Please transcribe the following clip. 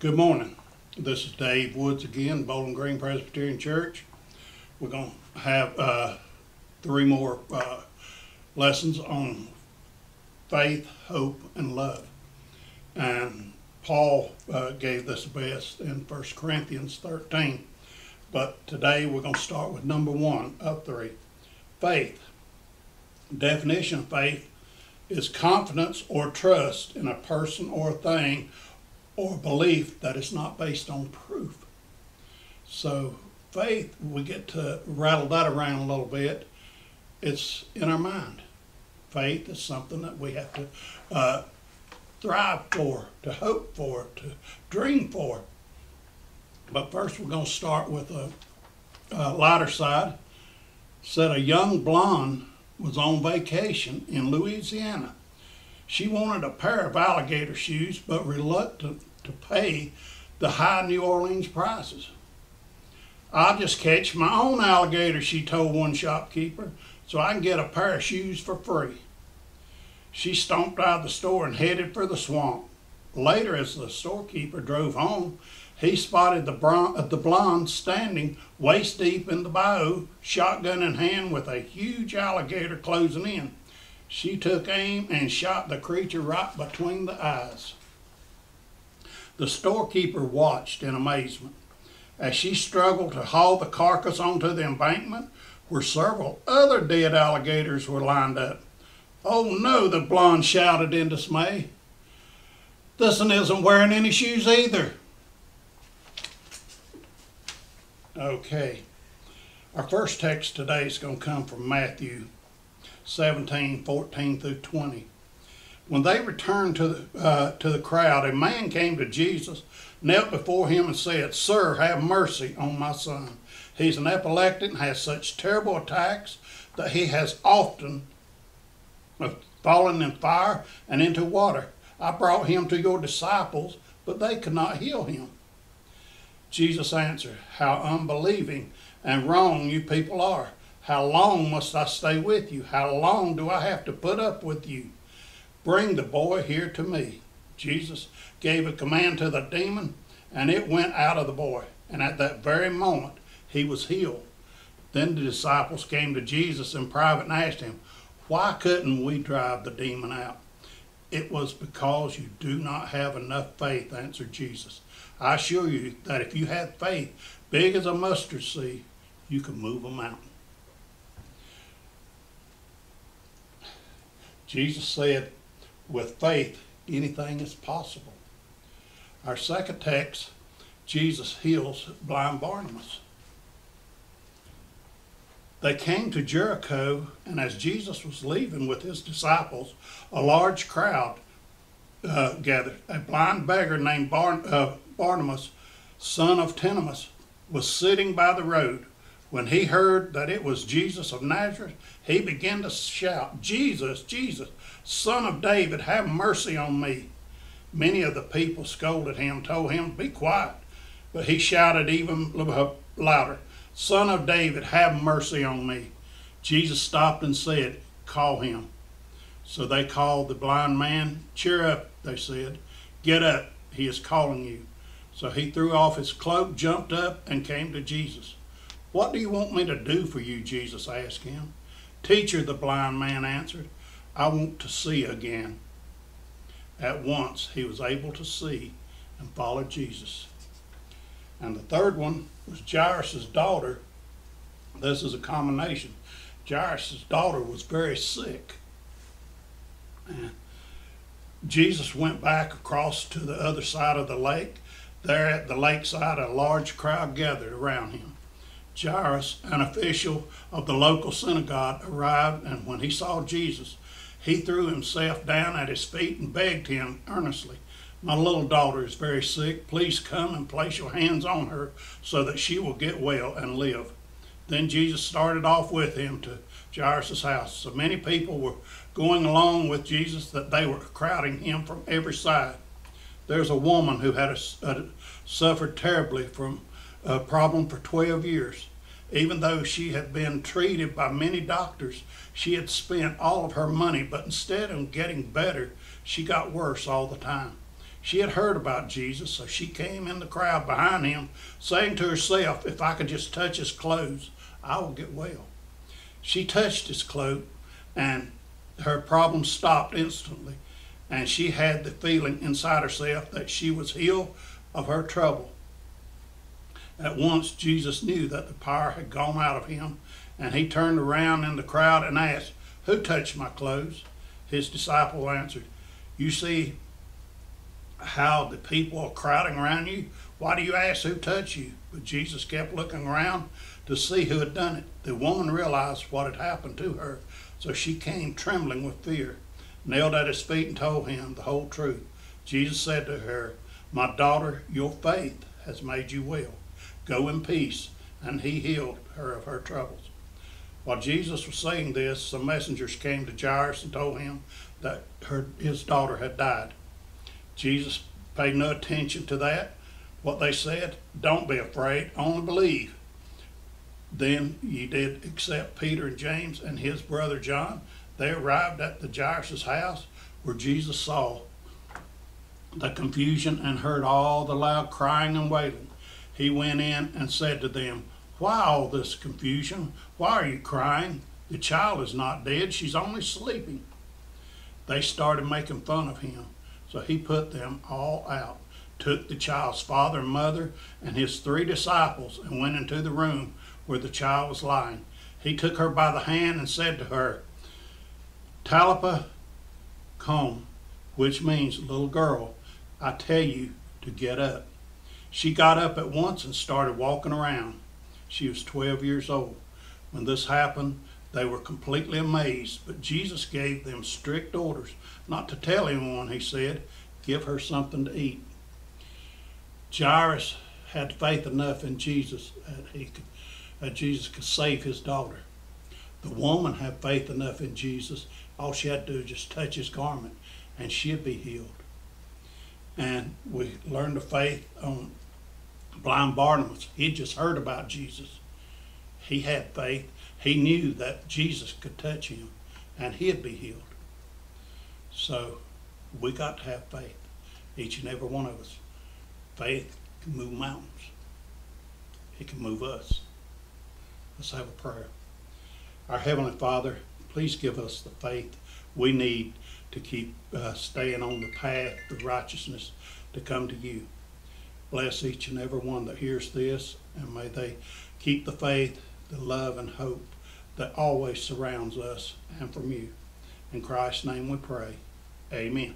Good morning. This is Dave Woods again, Bowling Green Presbyterian Church. We're going to have uh, three more uh, lessons on faith, hope, and love. And Paul uh, gave this best in 1 Corinthians 13. But today we're going to start with number one of three faith. Definition of faith is confidence or trust in a person or thing or belief that is not based on proof. So, faith, we get to rattle that around a little bit. It's in our mind. Faith is something that we have to uh, thrive for, to hope for, to dream for. But first, we're going to start with a, a lighter side. Said a young blonde was on vacation in Louisiana. She wanted a pair of alligator shoes, but reluctant to pay the high New Orleans prices. I'll just catch my own alligator, she told one shopkeeper, so I can get a pair of shoes for free. She stomped out of the store and headed for the swamp. Later, as the storekeeper drove home, he spotted the, bron- the blonde standing waist deep in the bayou, shotgun in hand, with a huge alligator closing in. She took aim and shot the creature right between the eyes. The storekeeper watched in amazement as she struggled to haul the carcass onto the embankment where several other dead alligators were lined up. Oh no, the blonde shouted in dismay. This one isn't wearing any shoes either. Okay. Our first text today is going to come from Matthew 17, 14 through 20. When they returned to the, uh, to the crowd, a man came to Jesus, knelt before him, and said, Sir, have mercy on my son. He's an epileptic and has such terrible attacks that he has often fallen in fire and into water. I brought him to your disciples, but they could not heal him. Jesus answered, How unbelieving and wrong you people are. How long must I stay with you? How long do I have to put up with you? Bring the boy here to me. Jesus gave a command to the demon, and it went out of the boy. And at that very moment, he was healed. Then the disciples came to Jesus in private and asked him, Why couldn't we drive the demon out? It was because you do not have enough faith, answered Jesus. I assure you that if you had faith big as a mustard seed, you could move a mountain. Jesus said, with faith, anything is possible. Our second text, Jesus heals blind Barnabas. They came to Jericho, and as Jesus was leaving with his disciples, a large crowd uh, gathered. A blind beggar named Bar- uh, Bartimaeus, son of Timaeus, was sitting by the road. When he heard that it was Jesus of Nazareth, he began to shout, Jesus, Jesus, son of David, have mercy on me. Many of the people scolded him, told him, Be quiet. But he shouted even louder, Son of David, have mercy on me. Jesus stopped and said, Call him. So they called the blind man. Cheer up, they said. Get up, he is calling you. So he threw off his cloak, jumped up, and came to Jesus. What do you want me to do for you? Jesus asked him. Teacher, the blind man answered, I want to see again. At once he was able to see and followed Jesus. And the third one was Jairus' daughter. This is a combination. Jairus' daughter was very sick. And Jesus went back across to the other side of the lake. There at the lakeside, a large crowd gathered around him. Jairus, an official of the local synagogue, arrived, and when he saw Jesus, he threw himself down at his feet and begged him earnestly, My little daughter is very sick. Please come and place your hands on her so that she will get well and live. Then Jesus started off with him to Jairus' house. So many people were going along with Jesus that they were crowding him from every side. There's a woman who had a, a, suffered terribly from a problem for 12 years. Even though she had been treated by many doctors, she had spent all of her money, but instead of getting better, she got worse all the time. She had heard about Jesus, so she came in the crowd behind him, saying to herself, If I could just touch his clothes, I will get well. She touched his cloak, and her problem stopped instantly, and she had the feeling inside herself that she was healed of her trouble. At once, Jesus knew that the power had gone out of him, and he turned around in the crowd and asked, Who touched my clothes? His disciple answered, You see how the people are crowding around you? Why do you ask who touched you? But Jesus kept looking around to see who had done it. The woman realized what had happened to her, so she came trembling with fear, knelt at his feet, and told him the whole truth. Jesus said to her, My daughter, your faith has made you well. Go in peace. And he healed her of her troubles. While Jesus was saying this, some messengers came to Jairus and told him that her, his daughter had died. Jesus paid no attention to that. What they said, don't be afraid, only believe. Then ye did accept Peter and James and his brother John. They arrived at the Jairus' house where Jesus saw the confusion and heard all the loud crying and wailing. He went in and said to them, Why all this confusion? Why are you crying? The child is not dead, she's only sleeping. They started making fun of him, so he put them all out, took the child's father and mother and his three disciples, and went into the room where the child was lying. He took her by the hand and said to her, Talitha cum, which means little girl, I tell you to get up. She got up at once and started walking around. She was 12 years old. When this happened, they were completely amazed, but Jesus gave them strict orders not to tell anyone, he said, give her something to eat. Jairus had faith enough in Jesus that he could, that Jesus could save his daughter. The woman had faith enough in Jesus, all she had to do was just touch his garment and she'd be healed. And we learned the faith on blind Barnabas. He'd just heard about Jesus. He had faith. He knew that Jesus could touch him and he'd be healed. So we got to have faith, each and every one of us. Faith can move mountains. It can move us. Let's have a prayer. Our Heavenly Father, please give us the faith we need to keep uh, staying on the path of righteousness to come to you. Bless each and every one that hears this, and may they keep the faith, the love, and hope that always surrounds us and from you. In Christ's name we pray. Amen.